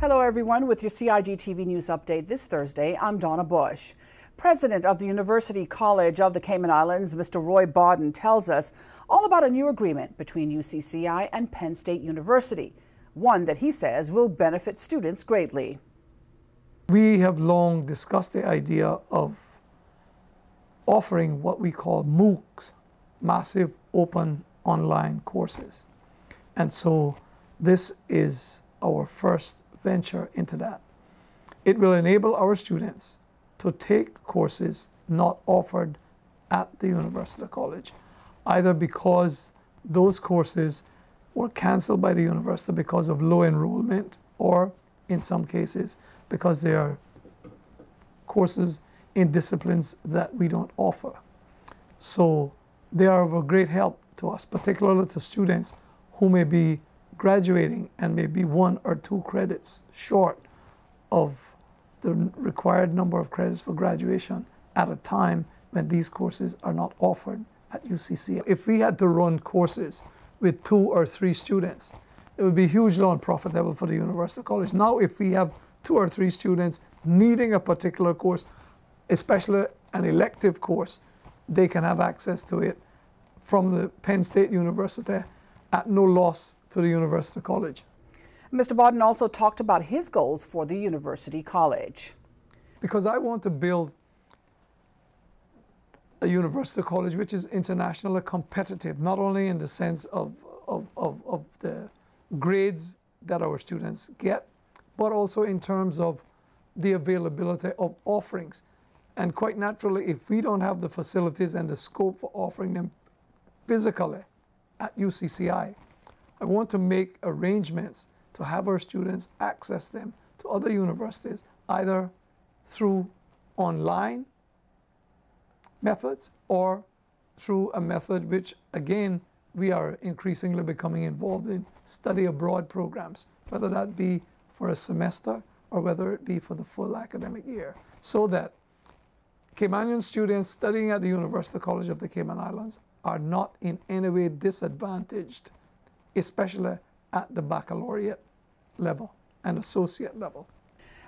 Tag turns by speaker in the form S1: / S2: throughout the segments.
S1: Hello, everyone. With your CIG TV news update this Thursday, I'm Donna Bush. President of the University College of the Cayman Islands, Mr. Roy Bodden, tells us all about a new agreement between UCCI and Penn State University, one that he says will benefit students greatly.
S2: We have long discussed the idea of offering what we call MOOCs, massive open online courses. And so this is our first venture into that. It will enable our students to take courses not offered at the University College, either because those courses were canceled by the university because of low enrollment, or in some cases, because they are courses in disciplines that we don't offer. So they are of a great help to us, particularly to students who may be graduating and may be one or two credits short of the required number of credits for graduation at a time when these courses are not offered at UCC. If we had to run courses with two or three students, it would be hugely unprofitable for the University College. Now, if we have two or three students needing a particular course, especially an elective course, they can have access to it from the Penn State University at no loss to the University College.
S1: Mr. Bodden also talked about his goals for the University College.
S2: Because I want to build a university college which is internationally competitive, not only in the sense of, of, of, of the grades that our students get, but also in terms of the availability of offerings. And quite naturally, if we don't have the facilities and the scope for offering them physically at UCCI, I want to make arrangements to have our students access them to other universities, either through online methods or through a method which, again, we are increasingly becoming involved in study abroad programs, whether that be for a semester or whether it be for the full academic year, so that Caymanian students studying at the University College of the Cayman Islands are not in any way disadvantaged, especially at the baccalaureate level and associate level.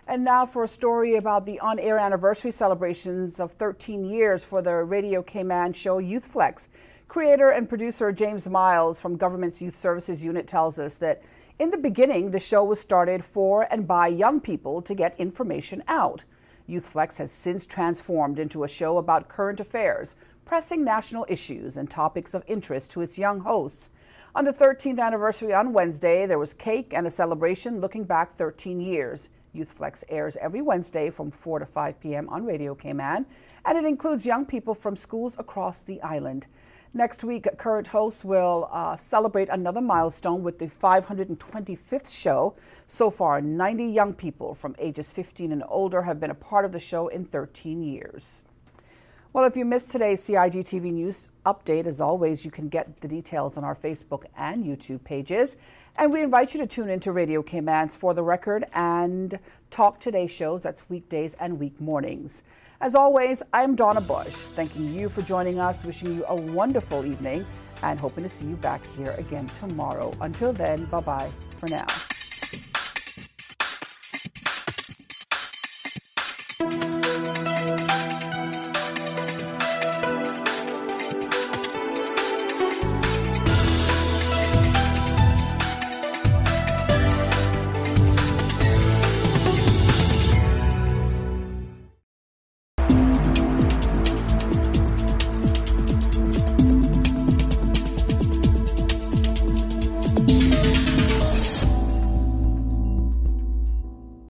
S1: And now for a story about the on air anniversary celebrations of 13 years for the Radio Cayman show Youth Flex. Creator and producer James Miles from Government's Youth Services Unit tells us that in the beginning, the show was started for and by young people to get information out. Youth Flex has since transformed into a show about current affairs, pressing national issues and topics of interest to its young hosts. On the 13th anniversary on Wednesday, there was cake and a celebration looking back 13 years. Youth Flex airs every Wednesday from 4 to 5 p.m. on Radio Cayman, and it includes young people from schools across the island. Next week, current hosts will uh, celebrate another milestone with the 525th show. So far, 90 young people from ages 15 and older have been a part of the show in 13 years. Well, if you missed today's CIG TV news update, as always, you can get the details on our Facebook and YouTube pages. And we invite you to tune into Radio Cayman's For the Record and Talk Today shows. That's weekdays and week mornings. As always, I'm Donna Bush, thanking you for joining us, wishing you a wonderful evening, and hoping to see you back here again tomorrow. Until then, bye bye for now.